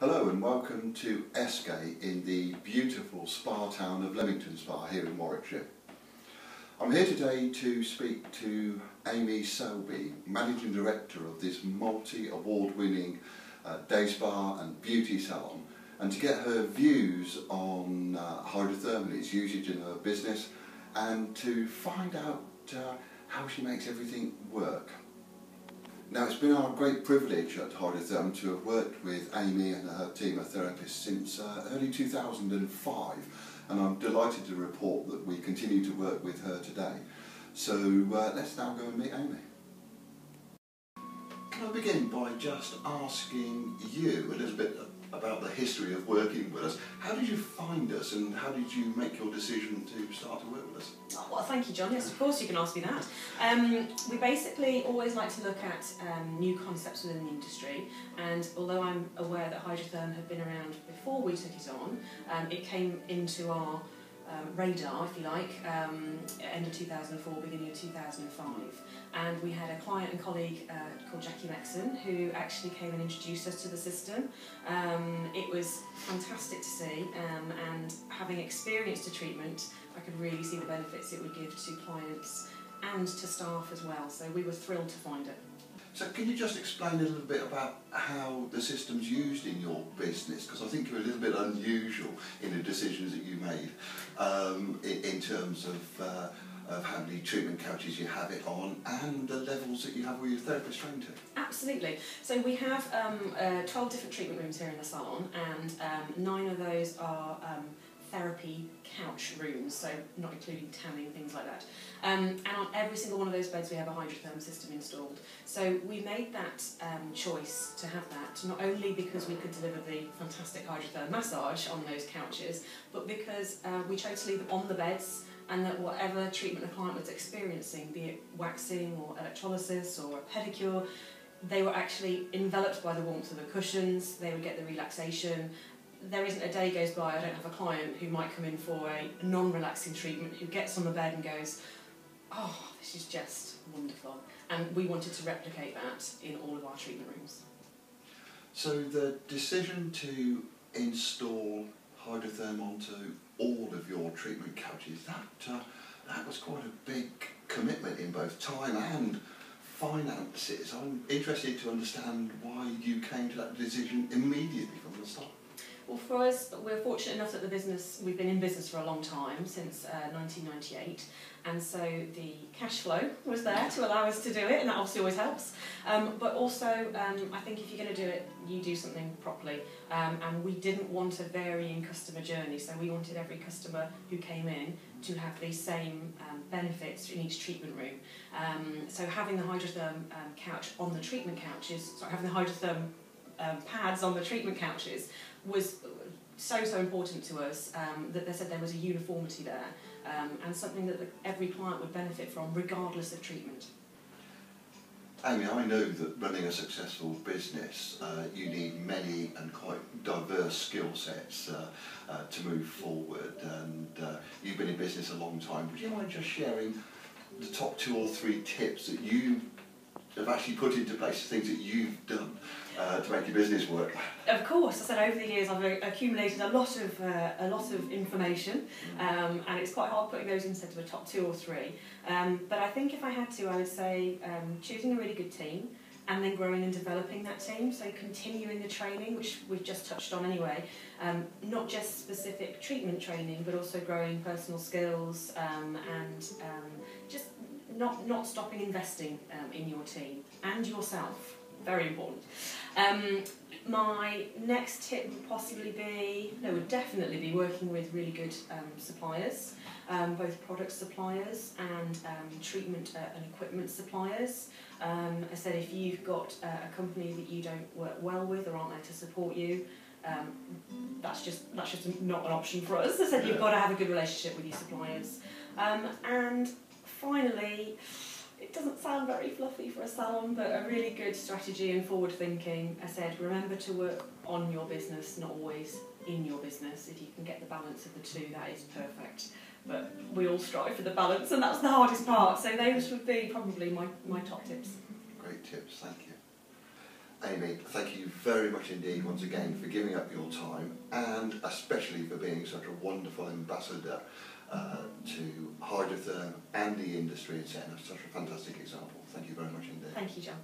Hello and welcome to Esque in the beautiful spa town of Leamington Spa here in Warwickshire. I'm here today to speak to Amy Selby, Managing Director of this multi-award winning uh, day spa and beauty salon and to get her views on uh, hydrothermal, its usage in her business and to find out uh, how she makes everything work. Now it's been our great privilege at Hydrotherm to have worked with Amy and her team of therapists since uh, early 2005 and I'm delighted to report that we continue to work with her today. So uh, let's now go and meet Amy. Can I begin by just asking you a little bit about the history of working with us. How did you find us and how did you make your decision to start to work with us? Oh, well, thank you, John. Yes, of course you can ask me that. Um, we basically always like to look at um, new concepts within the industry, and although I'm aware that hydrotherm had been around before we took it on, um, it came into our um, radar, if you like, um, end of 2004, beginning of 2005. And we had a client and colleague uh, called Jackie Mexon who actually came and introduced us to the system. Um, it was fantastic to see, um, and having experienced a treatment, I could really see the benefits it would give to clients and to staff as well. So we were thrilled to find it. So can you just explain a little bit about how the system's used in your business? Because I think you're a little bit unusual in the decisions that you made um, in, in, terms of, uh, of how many treatment couches you have it on and the levels that you have with your therapist trained to. Absolutely. So we have um, uh, 12 different treatment rooms here in the salon and um, nine of those are um, therapy couch rooms, so not including tanning, things like that. Um, and on every single one of those beds we have a hydrotherm system installed. So we made that um, choice to have that, not only because we could deliver the fantastic hydrotherm massage on those couches, but because uh, we chose to leave them on the beds and that whatever treatment the client was experiencing, be it waxing or electrolysis or a pedicure, they were actually enveloped by the warmth of the cushions, they would get the relaxation, there isn't a day goes by I don't have a client who might come in for a non-relaxing treatment who gets on the bed and goes, oh, this is just wonderful. And we wanted to replicate that in all of our treatment rooms. So the decision to install hydrotherm onto all of your treatment couches, that, uh, that was quite a big commitment in both time and finances. I'm interested to understand why you came to that decision immediately from the start. Well, for us, we're fortunate enough that the business, we've been in business for a long time, since uh, 1998, and so the cash flow was there to allow us to do it, and that obviously always helps. Um, but also, um, I think if you're going to do it, you do something properly, um, and we didn't want a varying customer journey, so we wanted every customer who came in to have the same um, benefits in each treatment room. Um, so having the hydrotherm um, couch on the treatment couches, sorry, having the hydrotherm um, pads on the treatment couches was so, so important to us um, that they said there was a uniformity there um, and something that the, every client would benefit from regardless of treatment. Amy, I know that running a successful business, uh, you need many and quite diverse skill sets uh, uh, to move forward. And uh, you've been in business a long time. Would you mind just sharing the top two or three tips that you have actually put into place, things that you've done uh, to make your business work? Of course, I said over the years I've accumulated a lot of uh, a lot of information, mm. um, and it's quite hard putting those into a top two or three. Um, but I think if I had to, I would say um, choosing a really good team. And then growing and developing that team, so continuing the training, which we've just touched on anyway, um, not just specific treatment training, but also growing personal skills um, and um, just not, not stopping investing um, in your team and yourself very important. Um, my next tip would possibly be, no, would definitely be working with really good um, suppliers, um, both product suppliers and um, treatment uh, and equipment suppliers. Um, I said if you've got uh, a company that you don't work well with or aren't there to support you, um, that's just that's just not an option for us. I said you've got to have a good relationship with your suppliers. Um, and finally, it doesn't sound very fluffy for a salon, but a really good strategy and forward thinking. I said, remember to work on your business, not always in your business. If you can get the balance of the two, that is perfect. But we all strive for the balance, and that's the hardest part. So those would be probably my, my top tips. Great tips, thank you. Amy, thank you very much indeed once again for giving up your time and especially for being such a wonderful ambassador uh, to hydrotherm and the industry and setting us such a fantastic example. Thank you very much indeed. Thank you, John.